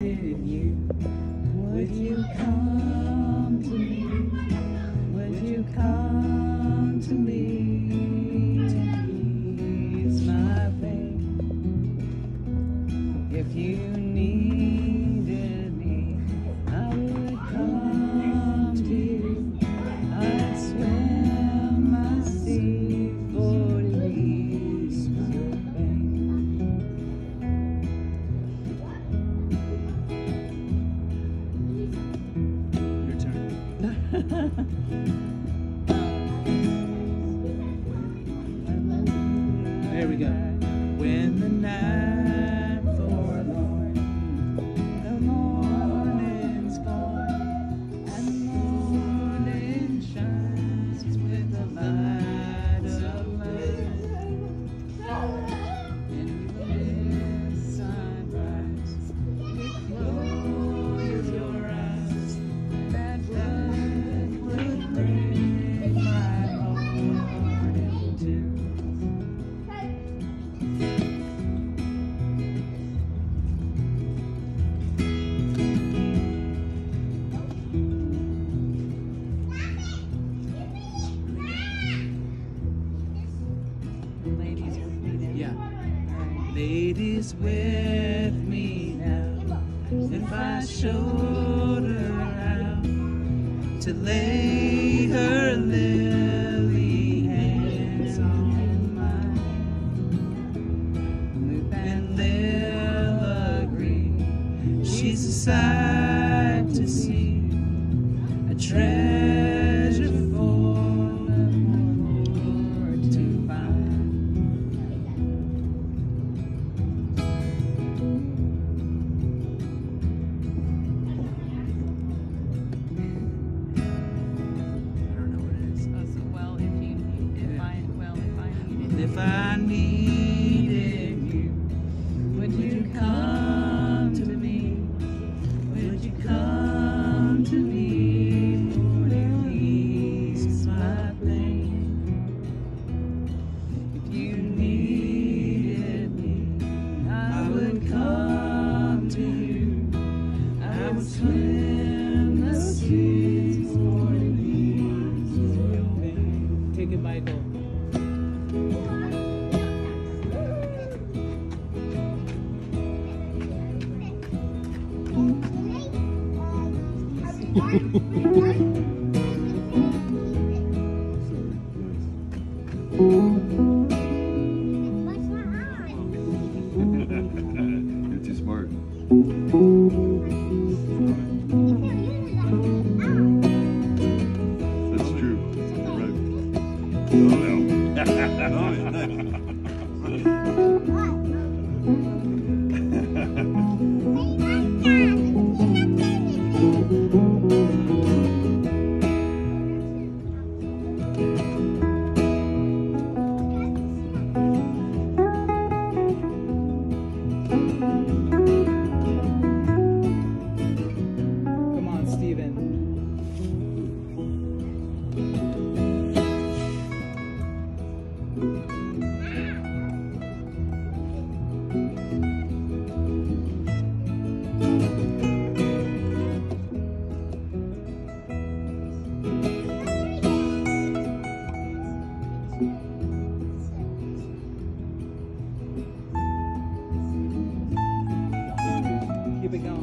Would you come? there we go. When the night Fate with me now. If I showed her how to lay I need. You're too smart. That's true. Right. Oh, no. Stephen. Keep it going.